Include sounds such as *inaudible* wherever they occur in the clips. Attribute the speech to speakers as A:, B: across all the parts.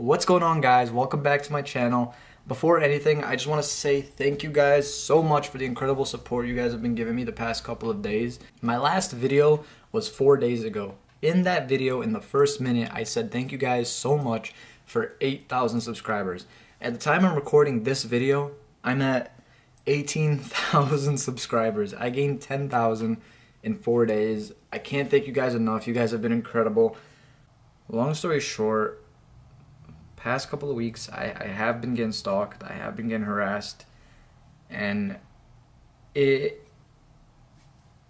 A: What's going on guys? Welcome back to my channel. Before anything, I just want to say thank you guys so much for the incredible support you guys have been giving me the past couple of days. My last video was four days ago. In that video, in the first minute, I said thank you guys so much for 8,000 subscribers. At the time I'm recording this video, I'm at 18,000 *laughs* subscribers. I gained 10,000 in four days. I can't thank you guys enough. You guys have been incredible. Long story short, past couple of weeks, I, I have been getting stalked. I have been getting harassed, and it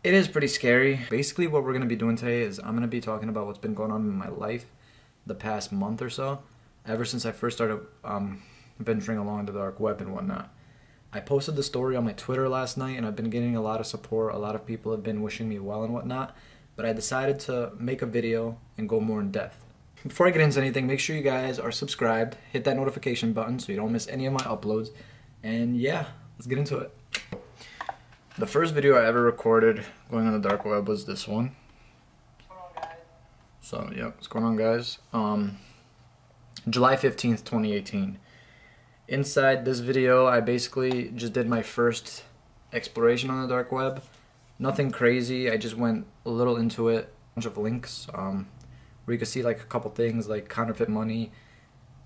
A: it is pretty scary. Basically, what we're gonna be doing today is I'm gonna be talking about what's been going on in my life the past month or so, ever since I first started um, venturing along the dark web and whatnot. I posted the story on my Twitter last night, and I've been getting a lot of support. A lot of people have been wishing me well and whatnot. But I decided to make a video and go more in depth. Before I get into anything, make sure you guys are subscribed, hit that notification button so you don't miss any of my uploads. And yeah, let's get into it. The first video I ever recorded going on the dark web was this one. So yeah, what's going on guys? Um, July 15th, 2018. Inside this video, I basically just did my first exploration on the dark web. Nothing crazy, I just went a little into it, a bunch of links. Um, where you could see like a couple things like counterfeit money,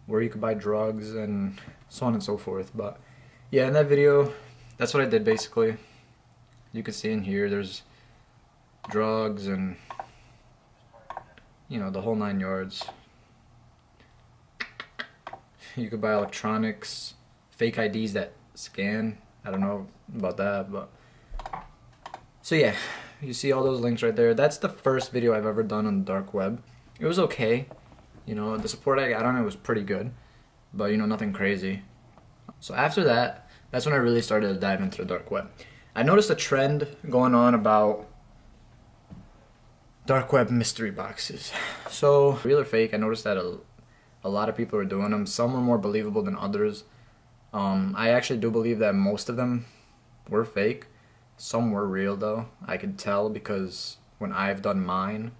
A: where you could buy drugs and so on and so forth. But yeah, in that video, that's what I did basically. You can see in here there's drugs and you know the whole nine yards. You could buy electronics, fake IDs that scan. I don't know about that, but so yeah, you see all those links right there. That's the first video I've ever done on the dark web it was okay. You know, the support I got on it was pretty good, but you know, nothing crazy. So after that, that's when I really started to dive into the dark web. I noticed a trend going on about dark web mystery boxes. So, real or fake, I noticed that a, a lot of people were doing them. Some were more believable than others. Um, I actually do believe that most of them were fake. Some were real though. I could tell because when I've done mine,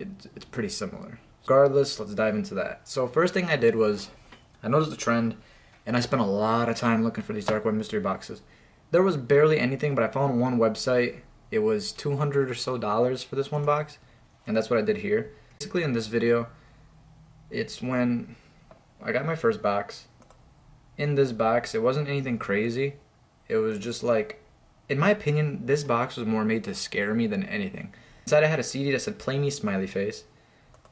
A: it, it's pretty similar. Regardless, let's dive into that. So first thing I did was, I noticed the trend, and I spent a lot of time looking for these dark web mystery boxes. There was barely anything, but I found one website. It was 200 or so dollars for this one box, and that's what I did here. Basically in this video, it's when I got my first box. In this box, it wasn't anything crazy. It was just like, in my opinion, this box was more made to scare me than anything. Inside I had a CD that said play me smiley face.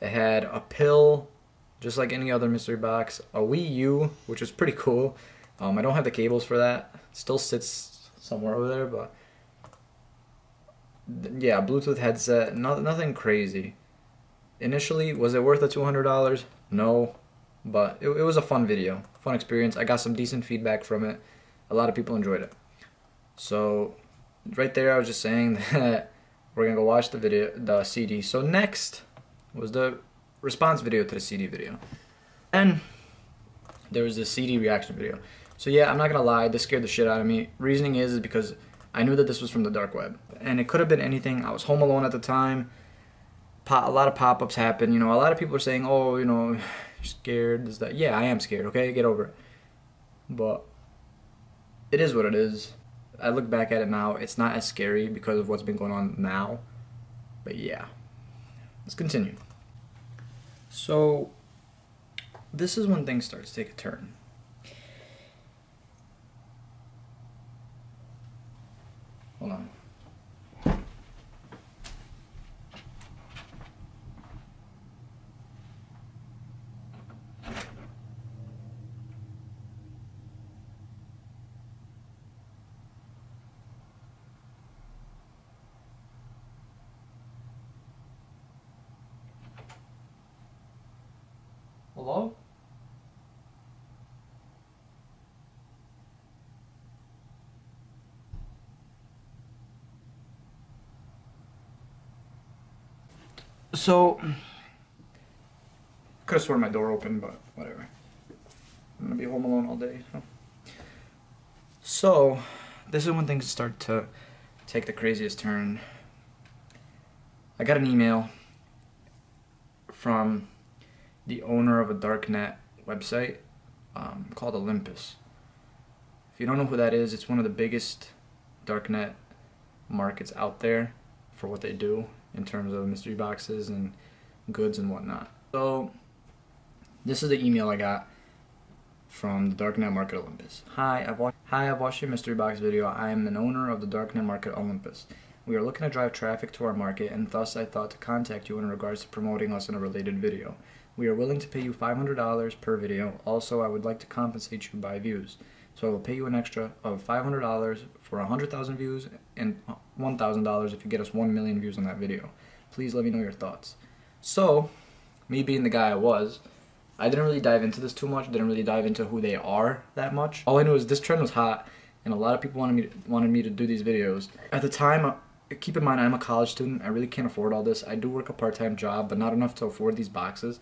A: It had a pill, just like any other mystery box, a Wii U, which was pretty cool. Um, I don't have the cables for that. It still sits somewhere over there, but yeah, Bluetooth headset, no, nothing crazy. Initially, was it worth the $200? No, but it, it was a fun video, fun experience. I got some decent feedback from it. A lot of people enjoyed it. So, right there, I was just saying *laughs* that we're gonna go watch the video, the CD. So next was the response video to the CD video. And there was the CD reaction video. So yeah, I'm not gonna lie, this scared the shit out of me. Reasoning is, is because I knew that this was from the dark web. And it could have been anything. I was home alone at the time. a lot of pop-ups happened. You know, a lot of people are saying, oh, you know, *sighs* you're scared. Is that? Yeah, I am scared, okay? Get over it. But it is what it is. I look back at it now, it's not as scary because of what's been going on now. But yeah, let's continue. So, this is when things start to take a turn. Hold on. So, could have sworn my door open, but whatever. I'm gonna be home alone all day. So. this is when things start to take the craziest turn. I got an email from the owner of a darknet website um, called Olympus. If you don't know who that is, it's one of the biggest darknet markets out there for what they do in terms of mystery boxes and goods and whatnot. So, this is the email I got from the Darknet Market Olympus. Hi, I've watched. Hi, I've watched your mystery box video. I am an owner of the Darknet Market Olympus. We are looking to drive traffic to our market, and thus I thought to contact you in regards to promoting us in a related video. We are willing to pay you $500 per video. Also, I would like to compensate you by views. So I will pay you an extra of $500 for 100,000 views and $1,000 if you get us 1 million views on that video. Please let me know your thoughts. So, me being the guy I was, I didn't really dive into this too much. Didn't really dive into who they are that much. All I knew is this trend was hot, and a lot of people wanted me to, wanted me to do these videos. At the time, uh, keep in mind I'm a college student. I really can't afford all this. I do work a part-time job, but not enough to afford these boxes.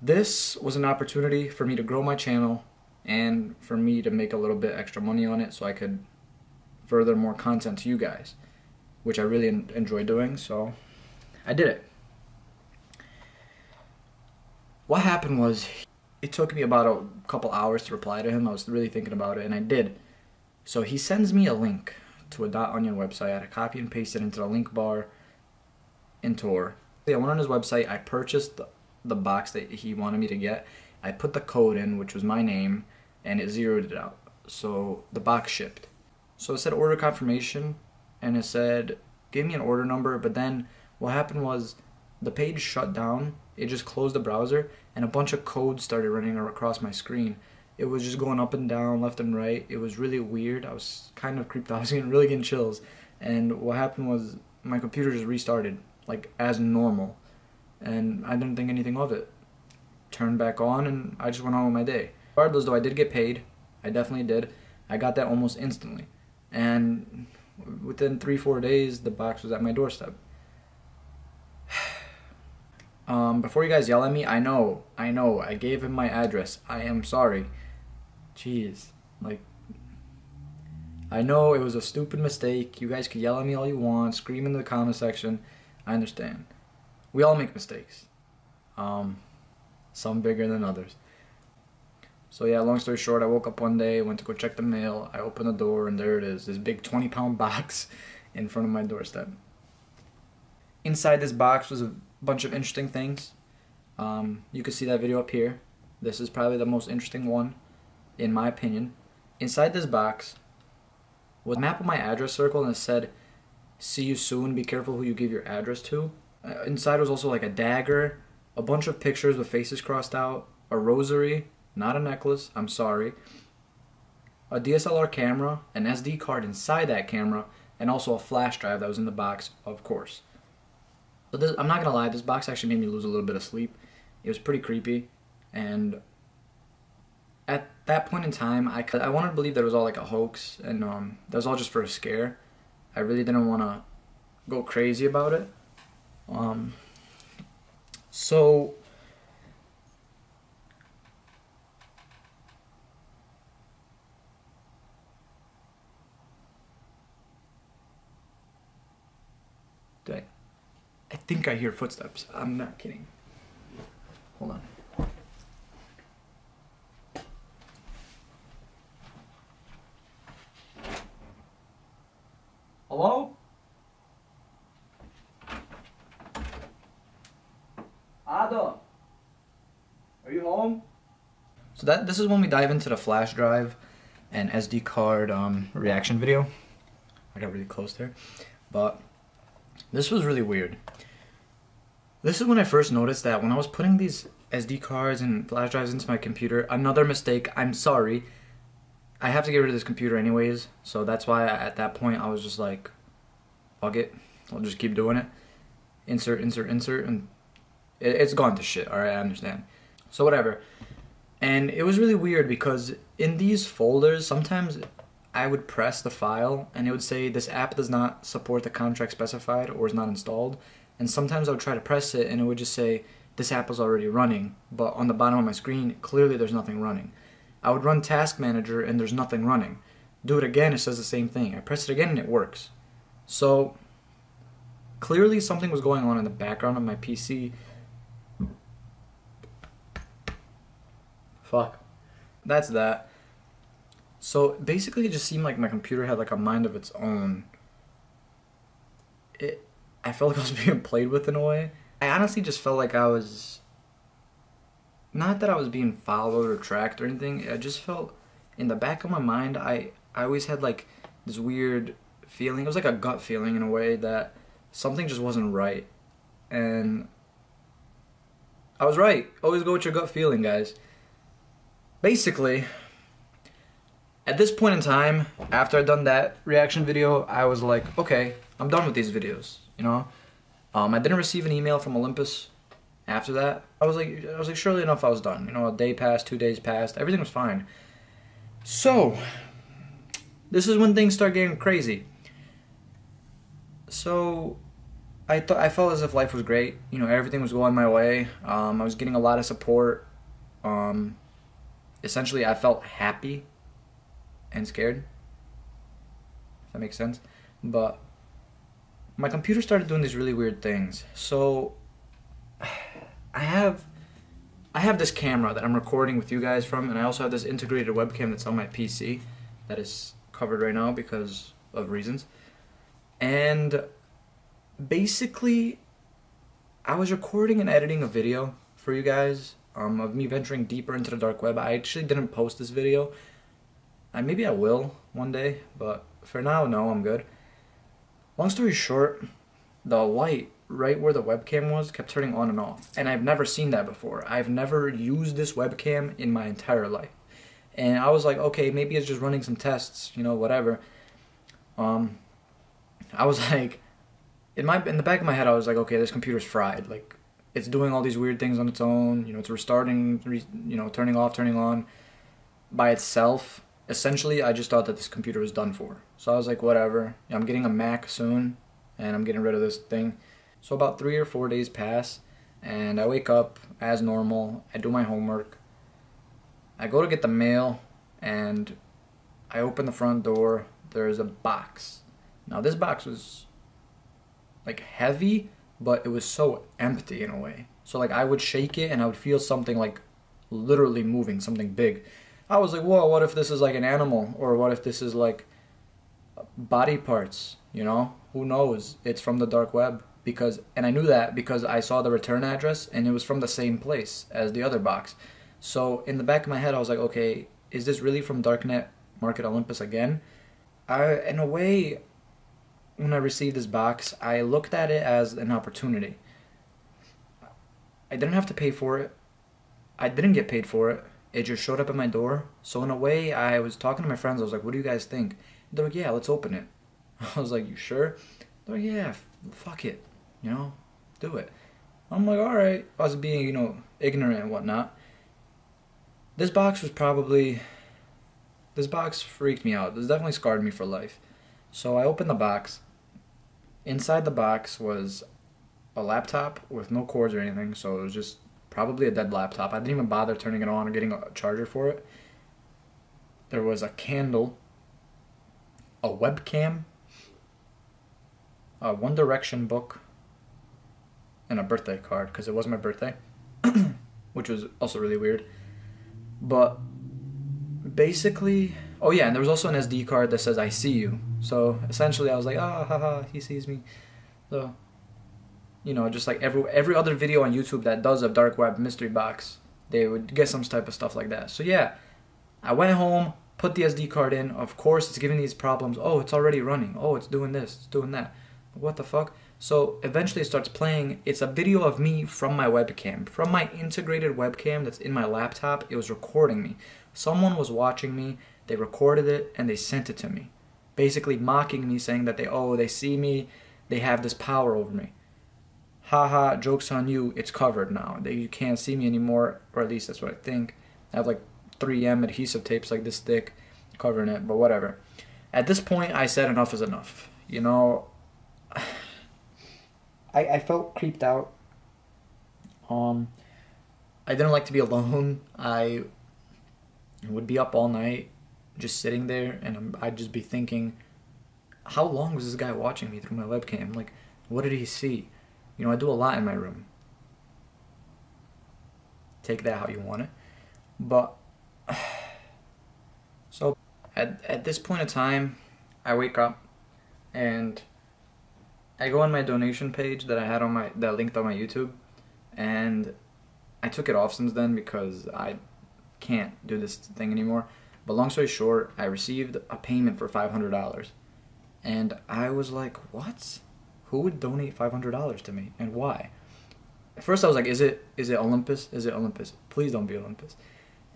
A: This was an opportunity for me to grow my channel and for me to make a little bit extra money on it so I could further more content to you guys, which I really enjoy doing. So I did it. What happened was it took me about a couple hours to reply to him. I was really thinking about it, and I did. So he sends me a link to a Dot Onion website. I had to copy and paste it into the link bar in Tor. I went on his website. I purchased the, the box that he wanted me to get. I put the code in, which was my name, and it zeroed it out. So the box shipped. So it said order confirmation, and it said give me an order number. But then what happened was the page shut down. It just closed the browser, and a bunch of code started running across my screen it was just going up and down, left and right. It was really weird. I was kind of creeped out. *laughs* I was getting really getting chills. And what happened was my computer just restarted, like as normal. And I didn't think anything of it. Turned back on and I just went on with my day. Regardless though, I did get paid. I definitely did. I got that almost instantly. And within three, four days, the box was at my doorstep. *sighs* Um, before you guys yell at me, I know, I know, I gave him my address. I am sorry. Jeez. Like, I know it was a stupid mistake. You guys can yell at me all you want, scream in the comment section. I understand. We all make mistakes. Um, some bigger than others. So yeah, long story short, I woke up one day, went to go check the mail. I opened the door, and there it is, this big 20 pound *laughs* box in front of my doorstep. Inside this box was a bunch of interesting things. Um, you can see that video up here. This is probably the most interesting one in my opinion. Inside this box was a map of my address circle and it said, see you soon, be careful who you give your address to. Uh, inside was also like a dagger, a bunch of pictures with faces crossed out, a rosary, not a necklace, I'm sorry, a DSLR camera, an SD card inside that camera, and also a flash drive that was in the box, of course. So this, I'm not gonna lie, this box actually made me lose a little bit of sleep. It was pretty creepy, and at that point in time, I, I wanted to believe that it was all like a hoax and um, that was all just for a scare. I really didn't want to go crazy about it. Um, so I, I think I hear footsteps. I'm not kidding. Hold on. Hello? Ada, are you home? So that this is when we dive into the flash drive and SD card um, reaction video. I got really close there, but this was really weird. This is when I first noticed that when I was putting these SD cards and flash drives into my computer, another mistake, I'm sorry, I have to get rid of this computer anyways, so that's why at that point I was just like, fuck it, I'll just keep doing it. Insert, insert, insert, and it, it's gone to shit, alright, I understand. So whatever. And it was really weird because in these folders, sometimes I would press the file and it would say this app does not support the contract specified or is not installed. And sometimes I would try to press it and it would just say this app is already running, but on the bottom of my screen, clearly there's nothing running. I would run Task Manager and there's nothing running. Do it again, it says the same thing. I press it again and it works. So clearly something was going on in the background of my PC. Fuck. That's that. So basically, it just seemed like my computer had like a mind of its own. It, I felt like I was *laughs* being played with in a way. I honestly just felt like I was. Not that I was being followed or tracked or anything. I just felt, in the back of my mind, I I always had like this weird feeling. It was like a gut feeling in a way that something just wasn't right, and I was right. Always go with your gut feeling, guys. Basically, at this point in time, after I'd done that reaction video, I was like, okay, I'm done with these videos. You know, um, I didn't receive an email from Olympus after that. I was like, I was like, surely enough, I was done. You know, a day passed, two days passed, everything was fine. So, this is when things start getting crazy. So, I thought I felt as if life was great. You know, everything was going my way. Um, I was getting a lot of support. Um, essentially, I felt happy and scared. If that makes sense. But my computer started doing these really weird things. So *sighs* I have I have this camera that I'm recording with you guys from, and I also have this integrated webcam that's on my PC that is covered right now because of reasons. And basically, I was recording and editing a video for you guys um, of me venturing deeper into the dark web. I actually didn't post this video. Maybe I will one day, but for now, no, I'm good. Long story short, the light right where the webcam was kept turning on and off. And I've never seen that before. I've never used this webcam in my entire life. And I was like, okay, maybe it's just running some tests, you know, whatever. Um, I was *laughs* like, in my in the back of my head, I was like, okay, this computer's fried. Like, it's doing all these weird things on its own. You know, it's restarting, re, you know, turning off, turning on by itself. Essentially, I just thought that this computer was done for. So I was like, whatever. I'm getting a Mac soon, and I'm getting rid of this thing. So about three or four days pass, and I wake up as normal. I do my homework. I go to get the mail, and I open the front door. There's a box. Now this box was like heavy, but it was so empty in a way. So like I would shake it and I would feel something like literally moving, something big. I was like, whoa, what if this is like an animal? Or what if this is like body parts, you know? Who knows? It's from the dark web. Because, and I knew that because I saw the return address and it was from the same place as the other box. So in the back of my head, I was like, okay, is this really from Darknet Market Olympus again? I, in a way, when I received this box, I looked at it as an opportunity. I didn't have to pay for it. I didn't get paid for it. It just showed up at my door. So in a way, I was talking to my friends. I was like, "What do you guys think?" They're like, "Yeah, let's open it." *laughs* I was like, "You sure?" They're like, "Yeah, fuck it, you know, do it." I'm like, "All right." I was being, you know, ignorant and whatnot. This box was probably. This box freaked me out. This definitely scarred me for life. So I opened the box Inside the box was a laptop with no cords or anything, so it was just probably a dead laptop. I didn't even bother turning it on or getting a charger for it. There was a candle, a webcam, a One Direction book, and a birthday card because it was my birthday, *clears throat* which was also really weird. But basically, oh yeah, and there was also an SD card that says "I see you." So essentially, I was like, ah, ha ha, he sees me. So, you know, just like every every other video on YouTube that does a dark web mystery box, they would get some type of stuff like that. So yeah, I went home, put the SD card in. Of course, it's giving these problems. Oh, it's already running. Oh, it's doing this, it's doing that. What the fuck? So eventually it starts playing. It's a video of me from my webcam, from my integrated webcam that's in my laptop. It was recording me. Someone was watching me. They recorded it and they sent it to me basically mocking me, saying that they oh they see me, they have this power over me. Haha, jokes on you. It's covered now. They you can't see me anymore, or at least that's what I think. I have like 3M adhesive tapes like this thick covering it, but whatever. At this point, I said enough is enough. You know, *sighs* I I felt creeped out. Um, I didn't like to be alone. I would be up all night just sitting there and I'd just be thinking, how long was this guy watching me through my webcam? Like, what did he see? You know, I do a lot in my room. Take that how you want it. But *sighs* so at at this point in time, I wake up and I go on my donation page that I had on my that linked on my YouTube, and I took it off since then because I can't do this thing anymore. But long story short, I received a payment for five hundred dollars, and I was like, "What? Who would donate five hundred dollars to me, and why?" At first, I was like, "Is it is it Olympus? Is it Olympus? Please don't be Olympus."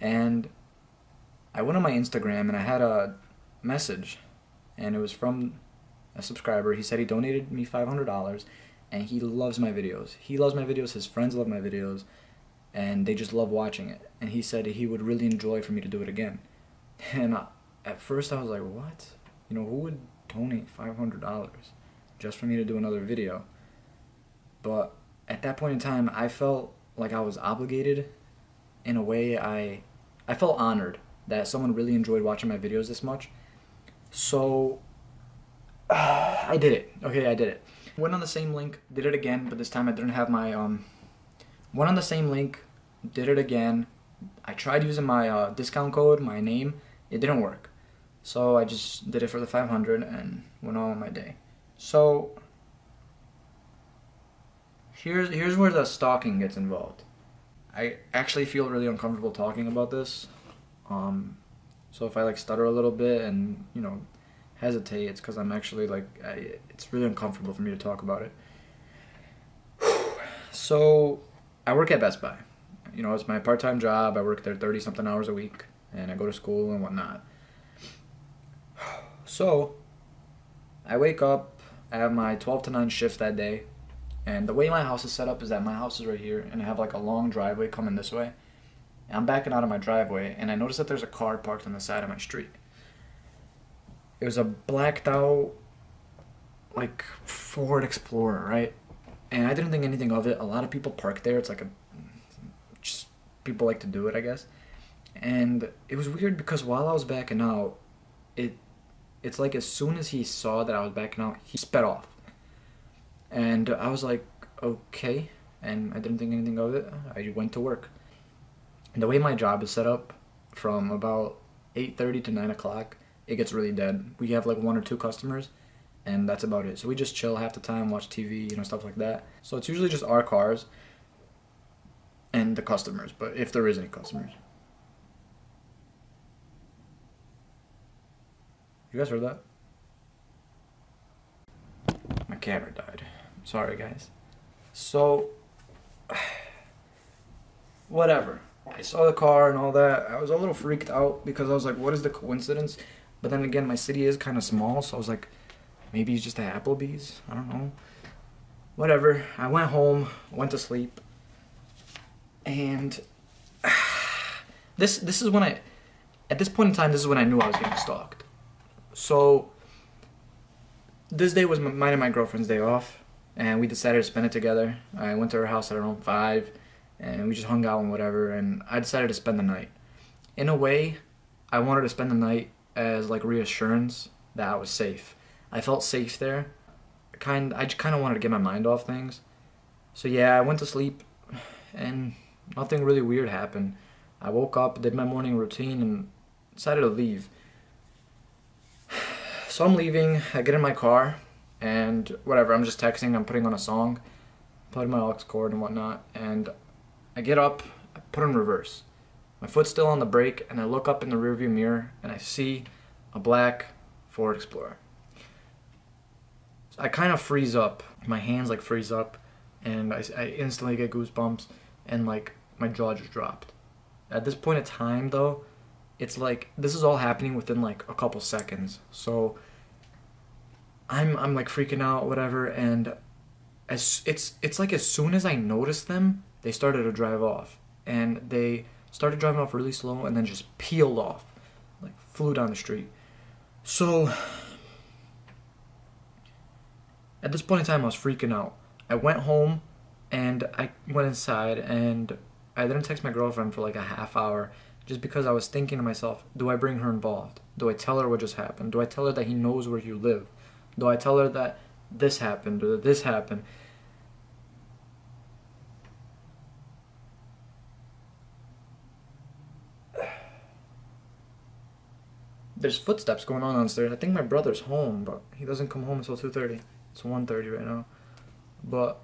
A: And I went on my Instagram and I had a message, and it was from a subscriber. He said he donated me five hundred dollars, and he loves my videos. He loves my videos. His friends love my videos, and they just love watching it. And he said he would really enjoy for me to do it again. *laughs* And I, at first, I was like, "What? You know, who would donate five hundred dollars just for me to do another video?" But at that point in time, I felt like I was obligated. In a way, I I felt honored that someone really enjoyed watching my videos this much. So uh, *sighs* I did it. Okay, I did it. Went on the same link, did it again, but this time I didn't have my um. Went on the same link, did it again. I tried using my uh, discount code, my name. It didn't work, so I just did it for the 500 and went on my day. So here's here's where the stalking gets involved. I actually feel really uncomfortable talking about this. Um, so if I like stutter a little bit and you know hesitate, it's because I'm actually like I, it's really uncomfortable for me to talk about it. *sighs* so I work at Best Buy. You know, it's my part-time job. I work there thirty something hours a week, and I go to school and whatnot. *sighs* So I wake up. I have my twelve to nine shift that day. And the way my house is set up is that my house is right here, and I have like a long driveway coming this way. And I'm backing out of my driveway, and I notice that there's a car parked on the side of my street. It was a blacked out, like Ford Explorer, right? And I didn't think anything of it. A lot of people park there. It's like a, just people like to do it, I guess. And it was weird because while I was backing out, it, it's like as soon as he saw that I was backing out, he sped off and I was like, okay. And I didn't think anything of it. I went to work. And the way my job is set up, from about 8.30 to 9 o'clock, it gets really dead. We have like one or two customers, and that's about it. So we just chill half the time, watch TV, you know, stuff like that. So it's usually just our cars and the customers, but if there is any customers. You guys heard that? My camera died. Sorry, guys. So, *sighs* whatever. I saw the car and all that. I was a little freaked out because I was like, what is the coincidence? But then again, my city is kind of small, so I was like, maybe he's just at Applebee's. I don't know. Whatever. I went home, went to sleep, and *sighs* this this is when I, at this point in time, this is when I knew I was getting stalked. So this day was mine and my girlfriend's day off and we decided to spend it together. I went to her house at around five, and we just hung out and whatever. And I decided to spend the night. In a way, I wanted to spend the night as like reassurance that I was safe. I felt safe there. Kind, I just kind of wanted to get my mind off things. So yeah, I went to sleep, and nothing really weird happened. I woke up, did my morning routine, and decided to leave. So I'm leaving. I get in my car and whatever. I'm just texting. I'm putting on a song, putting my aux cord and whatnot, and I get up, I put in reverse. My foot's still on the brake, and I look up in the rearview mirror, and I see a black Ford Explorer. So I kind of freeze up. My hands like freeze up, and I, I instantly get goosebumps, and like my jaw just dropped. At this point in time, though, it's like this is all happening within like a couple seconds. So I'm I'm like freaking out, whatever, and as it's it's like as soon as I noticed them, they started to drive off, and they started driving off really slow, and then just peeled off, like flew down the street. So at this point in time, I was freaking out. I went home, and I went inside, and I didn't text my girlfriend for like a half hour, just because I was thinking to myself, do I bring her involved? Do I tell her what just happened? Do I tell her that he knows where you live? Do I tell her that this happened or that this happened? *sighs* there's footsteps going on downstairs. I think my brother's home, but he doesn't come home until 2:30. It's 1:30 right now. But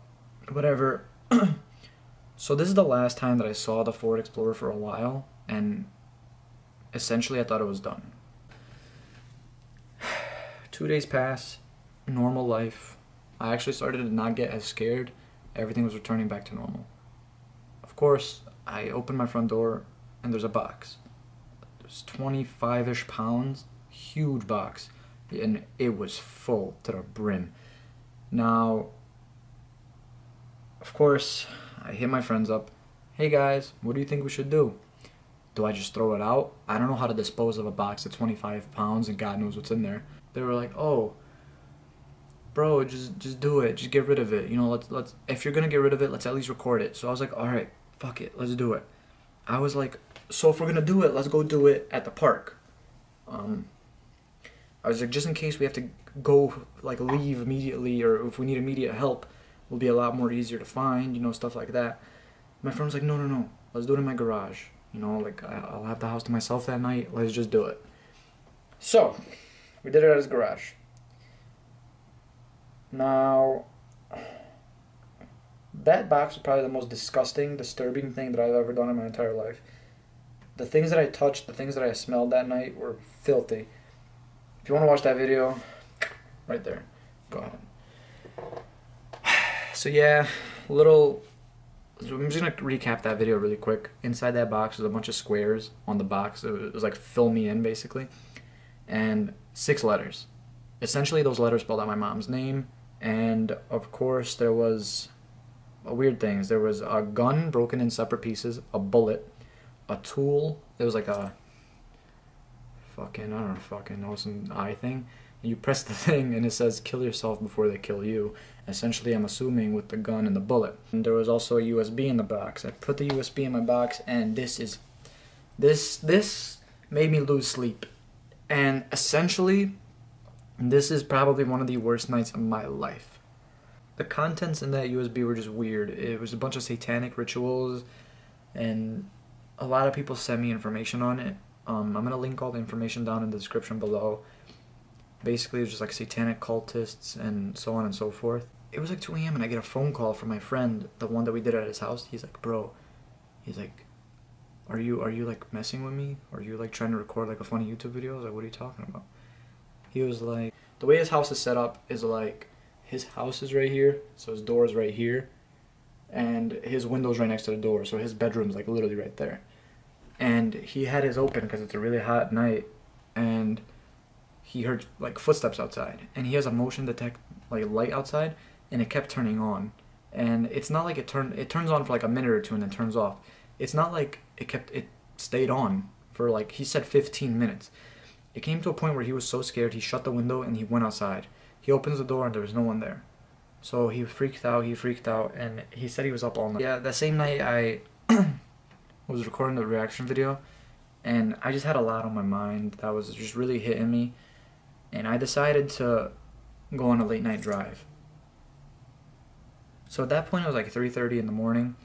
A: whatever. *clears throat* so this is the last time that I saw the Ford Explorer for a while and essentially I thought it was done. *sighs* 2 days pass, normal life. I actually started to not get as scared. Everything was returning back to normal. Of course, I open my front door and there's a box. There's 25 ish pounds, huge box, and it was full to the brim. Now, of course, I hit my friends up. Hey guys, what do you think we should do? Do I just throw it out? I don't know how to dispose of a box of 25 pounds and God knows what's in there. They were like, oh, bro, just just do it. Just get rid of it. You know, let's let's if you're gonna get rid of it, let's at least record it. So I was like, all right, fuck it, let's do it. I was like, so if we're gonna do it, let's go do it at the park. Um, I was like, just in case we have to go like leave immediately, or if we need immediate help, will be a lot more easier to find. You know, stuff like that. My friend was like, no, no, no, let's do it in my garage. You know, like I'll have the house to myself that night. Let's just do it. So, we did it at his garage. Now, that box was probably the most disgusting, disturbing thing that I've ever done in my entire life. The things that I touched, the things that I smelled that night were filthy. If you want to watch that video, right there, go ahead. *sighs* So yeah, little. So I'm just gonna recap that video really quick. Inside that box was a bunch of squares on the box. It was like fill me in basically, and six letters. Essentially, those letters spelled out my mom's name, and of course there was weird things. There was a gun broken in separate pieces, a bullet, a tool. There was like a fucking I don't know fucking know some eye thing. You press the *laughs* thing and it says kill yourself before they kill you. Essentially, I'm assuming with the gun and the bullet. And there was also a USB in the box. I put the USB in my box, and this is this this made me lose sleep. And essentially, this is probably one of the worst nights of my life. The contents in that USB were just weird. It was a bunch of satanic rituals, and a lot of people sent me information on it. Um, I'm gonna link all the information down in the description below. Basically, it was just like satanic cultists and so on and so forth. It was like 2 a.m. and I get a phone call from my friend, the one that we did at his house. He's like, "Bro," he's like, "Are you are you like messing with me? Are you like trying to record like a funny YouTube video?" I was like, "What are you talking about?" He was like, "The way his house is set up is like." his house is right here, so his door is right here, and his window's right next to the door, so his bedroom's like literally right there. And he had his open because it's a really hot night, and he heard like footsteps outside, and he has a motion detect like light outside, and it kept turning on, and it's not like it turned it turns on for like a minute or two and then turns off. It's not like it kept it stayed on for like he said 15 minutes. It came to a point where he was so scared he shut the window and he went outside he opens the door and there was no one there. So he freaked out, he freaked out, and he said he was up all night. Yeah, that same night I *coughs* was recording the reaction video, and I just had a lot on my mind that was just really hitting me, and I decided to go on a late night drive. So at that point it was like 3.30 in the morning,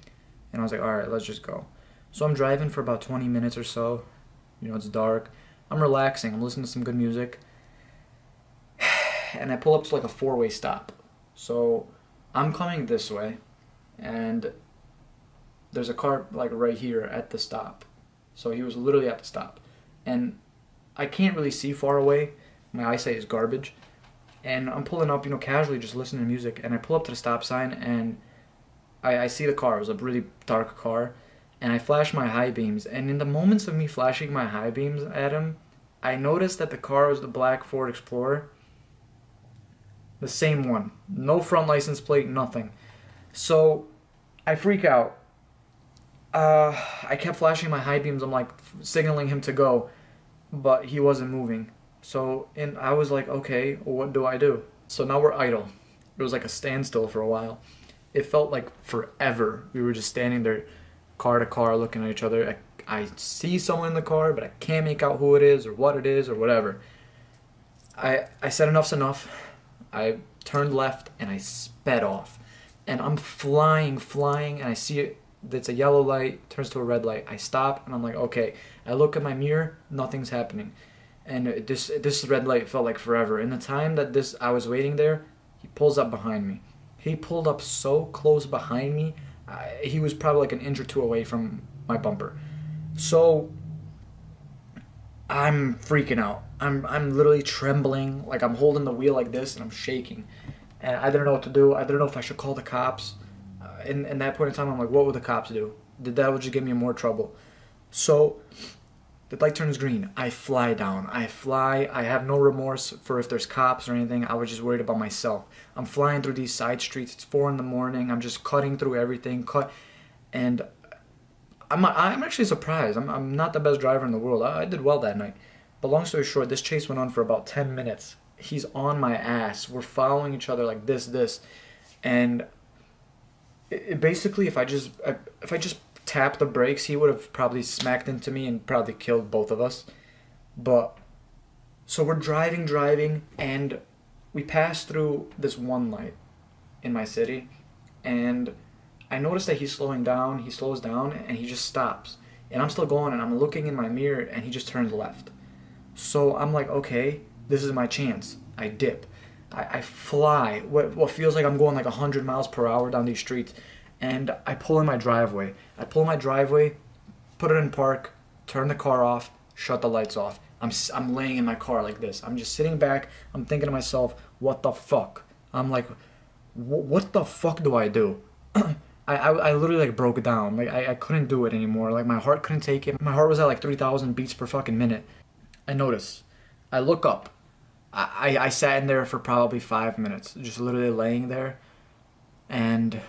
A: and I was like, alright, let's just go. So I'm driving for about 20 minutes or so, you know, it's dark. I'm relaxing, I'm listening to some good music, *sighs* and I pull up to like a four way stop. So I'm coming this way, and there's a car like right here at the stop. So he was literally at the stop. And I can't really see far away. My eyesight is garbage. And I'm pulling up, you know, casually just listening to music. And I pull up to the stop sign and I, I see the car. It was a really dark car. And I flash my high beams. And in the moments of me flashing my high beams at him, I noticed that the car was the black Ford Explorer the same one. No front license plate, nothing. So I freak out. Uh, I kept flashing my high beams. I'm like signaling him to go, but he wasn't moving. So and I was like, okay, what do I do? So now we're idle. It was like a standstill for a while. It felt like forever. We were just standing there, car to car, looking at each other. I, I see someone in the car, but I can't make out who it is or what it is or whatever. I I said enough's enough. I turned left and I sped off. And I'm flying, flying, and I see it. It's a yellow light, turns to a red light. I stop and I'm like, okay. I look at my mirror, nothing's happening. And this this red light felt like forever. In the time that this I was waiting there, he pulls up behind me. He pulled up so close behind me. He was probably like an inch or two away from my bumper. So I'm freaking out. I'm I'm literally trembling, like I'm holding the wheel like this and I'm shaking. And I didn't know what to do. I didn't know if I should call the cops. Uh, in, in that point in time, I'm like, what would the cops do? Did that would just give me more trouble? So the light turns green. I fly down. I fly. I have no remorse for if there's cops or anything. I was just worried about myself. I'm flying through these side streets. It's four in the morning. I'm just cutting through everything. Cut, and I'm I'm actually surprised. I'm I'm not the best driver in the world. I, I did well that night. But long story short, this chase went on for about ten minutes. He's on my ass. We're following each other like this, this, and it, it basically, if I just if I just tapped the brakes, he would have probably smacked into me and probably killed both of us. But so we're driving, driving, and we pass through this one light in my city, and I notice that he's slowing down. He slows down and he just stops. And I'm still going and I'm looking in my mirror and he just turns left. So I'm like, okay, this is my chance. I dip. I, fly. What, what feels like I'm going like 100 miles per hour down these streets. And I pull in my driveway. I pull in my driveway, put it in park, turn the car off, shut the lights off. I'm, I'm laying in my car like this. I'm just sitting back. I'm thinking to myself, what the fuck? I'm like, what the fuck do I do? *clears throat* I, I, I literally like broke down. Like I, I couldn't do it anymore. Like my heart couldn't take it. My heart was at like three thousand beats per fucking minute. I notice. I look up. I, I, I sat in there for probably five minutes, just literally laying there. And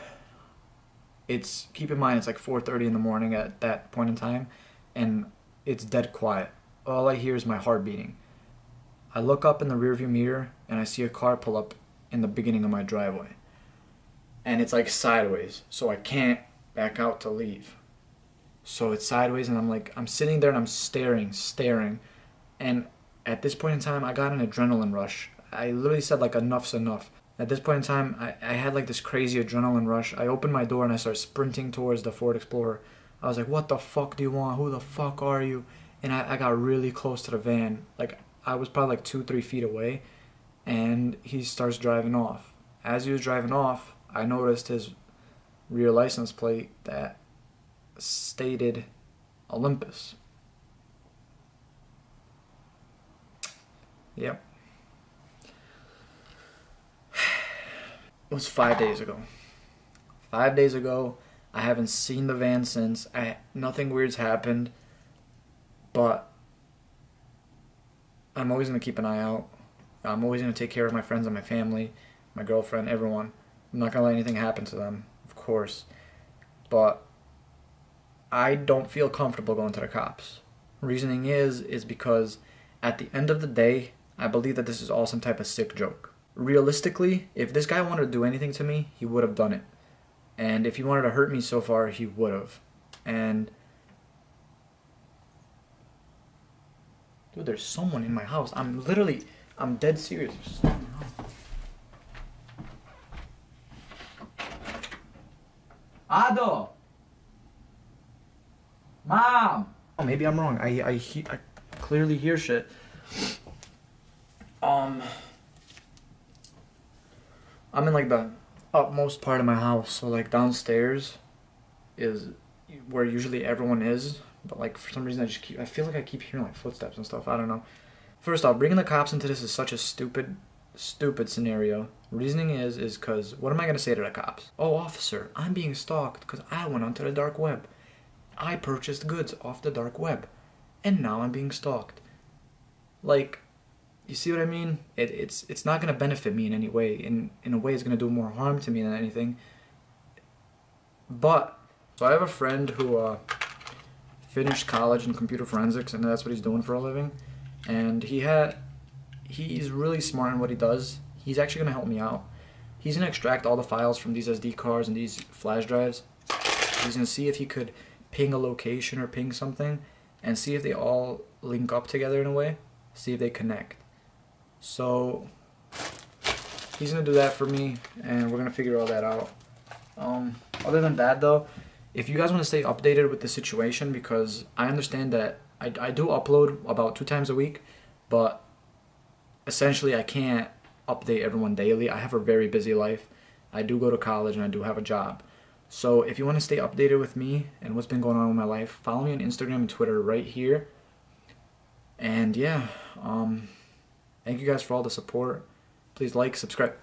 A: it's keep in mind it's like four thirty in the morning at that point in time, and it's dead quiet. All I hear is my heart beating. I look up in the rearview mirror and I see a car pull up in the beginning of my driveway and it's like sideways, so I can't back out to leave. So it's sideways, and I'm like, I'm sitting there and I'm staring, staring, and at this point in time, I got an adrenaline rush. I literally said like, enough's enough. At this point in time, I, I had like this crazy adrenaline rush. I opened my door and I started sprinting towards the Ford Explorer. I was like, what the fuck do you want? Who the fuck are you? And I, I got really close to the van. Like, I was probably like two, three feet away, and he starts driving off. As he was driving off, I noticed his rear license plate that stated Olympus. Yep. Was five days ago. Five days ago, I haven't seen the van since. I nothing weird's happened, but I'm always gonna keep an eye out. I'm always gonna take care of my friends and my family, my girlfriend, everyone. I'm not gonna let anything happen to them, of course. But I don't feel comfortable going to the cops. Reasoning is is because at the end of the day, I believe that this is all some type of sick joke. Realistically, if this guy wanted to do anything to me, he would have done it. And if he wanted to hurt me so far, he would have. And dude, there's someone in my house. I'm literally, I'm dead serious. There's someone in my house.
B: Ado! Mom!
A: Oh, maybe I'm wrong. I I he- I clearly hear shit. Um, I'm in like the upmost part of my house, so like downstairs is where usually everyone is. But like for some reason, I just keep I feel like I keep hearing like footsteps and stuff. I don't know. First off, bringing the cops into this is such a stupid, stupid scenario. Reasoning is is because what am I gonna say to the cops? Oh, officer, I'm being stalked because I went onto the dark web. I purchased goods off the dark web, and now I'm being stalked. Like, you see what I mean? It, it's it's not gonna benefit me in any way. In in a way, it's gonna do more harm to me than anything. But so I have a friend who uh, finished college in computer forensics, and that's what he's doing for a living. And he had he's really smart in what he does. He's actually gonna help me out. He's gonna extract all the files from these SD cards and these flash drives. He's gonna see if he could ping a location or ping something and see if they all link up together in a way, see if they connect. So he's gonna do that for me, and we're gonna figure all that out. Um, other than that, though, if you guys want to stay updated with the situation, because I understand that I, I do upload about two times a week, but essentially I can't update everyone daily. I have a very busy life. I do go to college and I do have a job. So if you want to stay updated with me and what's been going on in my life, follow me on Instagram and Twitter right here. And yeah, um, thank you guys for all the support. Please like, subscribe.